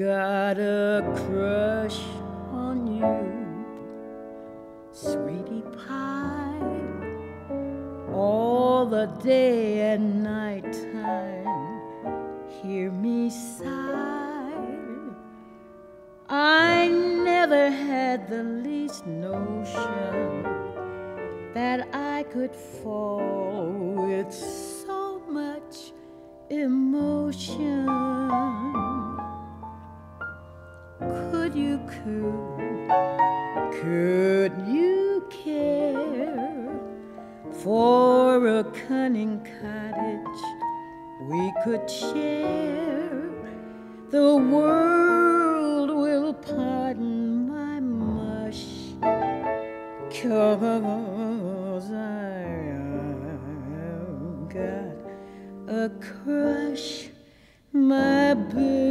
got a crush on you, sweetie pie, all the day and night time. Hear me sigh. I never had the least notion that I could fall with so much emotion could you coo? Could you care for a cunning cottage we could share? The world will pardon my mush, cause I've got a crush, my baby.